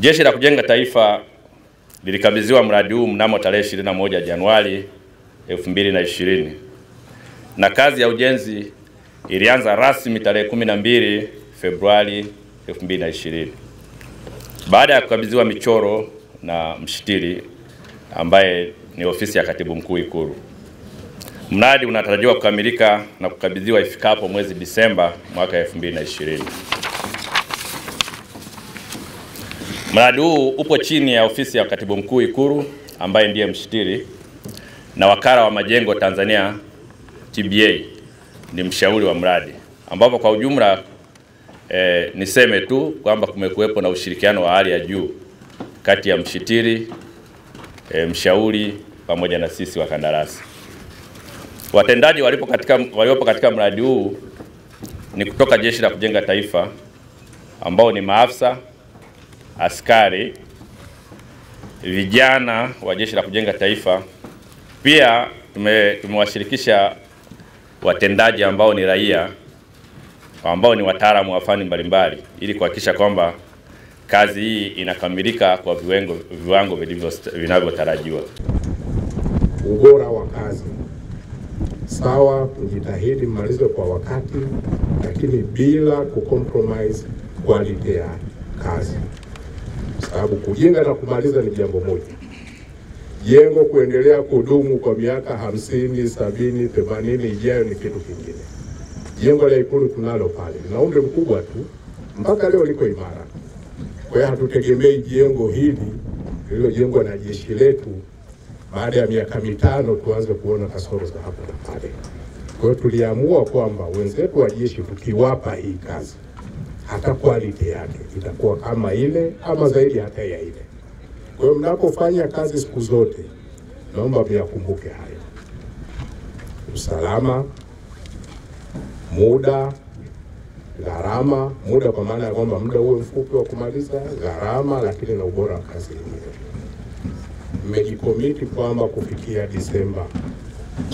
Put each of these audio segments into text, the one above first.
Jeshi la Kujenga Taifa lilikabidhiwa mradi huu mnamo tarehe 21 Januari 2020 na kazi ya ujenzi ilianza rasmi tarehe 12 Februari 2020 baada ya kukabidhiwa michoro na mshitiri ambaye ni ofisi ya Katibu Mkuu Ikulu. Mradi unatarajiwa kukamilika na kukabidhiwa ifikapo mwezi Disemba mwaka 2020. Mradi huu upo chini ya ofisi ya Katibu Mkuu Ikuru ambaye ndiye mshitiri na Wakala wa Majengo Tanzania TBA ni mshauri wa mradi, ambapo kwa ujumla eh, niseme tu kwamba kumekuwepo na ushirikiano wa hali ya juu kati ya mshitiri eh, mshauri pamoja na sisi wakandarasi. Watendaji walipo katika, waliopo katika mradi huu ni kutoka Jeshi la Kujenga Taifa ambao ni maafisa, askari, vijana wa Jeshi la Kujenga Taifa. Pia tume, tumewashirikisha watendaji ambao ni raia ambao ni wataalamu wa fani mbalimbali ili kuhakikisha kwamba kazi hii inakamilika kwa viwango viwango vinavyotarajiwa. Ubora wa kazi sawa, tujitahidi malizo kwa wakati, lakini bila kucompromise quality ya kazi, sababu kujenga na kumaliza ni jambo moja. Jengo kuendelea kudumu kwa miaka hamsini, sabini, themanini ijayo ni kitu kingine. Jengo la Ikulu tunalo pale lina umri mkubwa tu, mpaka leo liko imara. Kwa hiyo hatutegemei jengo hili lililojengwa na jeshi letu baada ya miaka mitano tuanze kuona kasoro za hapa na pale. Kwa hiyo tuliamua kwamba wenzetu wa jeshi tukiwapa hii kazi, hata quality yake itakuwa kama ile ama zaidi hata ya ile. Kwa hiyo mnapofanya kazi siku zote, naomba myakumbuke hayo: usalama, muda, gharama. Muda kwa maana ya kwamba muda uwe mfupi wa kumaliza, gharama, lakini na ubora wa kazi yenyewe. Mmejikomiti kwamba kufikia Disemba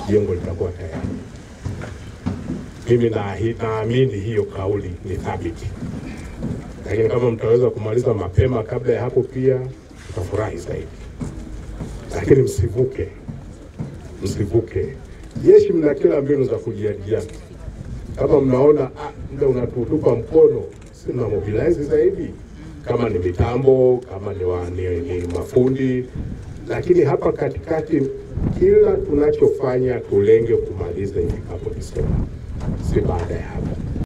jengo litakuwa tayari. Mimi naamini hiyo kauli ni thabiti, lakini kama mtaweza kumaliza mapema kabla ya hapo pia tutafurahi zaidi, lakini msivuke, msivuke. Jeshi mna kila mbinu za kujiajia. Kama mnaona ah, muda unatutupa mkono, si mna mobilize zaidi, kama ni mitambo, kama ni, wa, ni, ni mafundi lakini hapa katikati, kila tunachofanya tulenge kumaliza ifikapo Desemba, si baada ya hapo.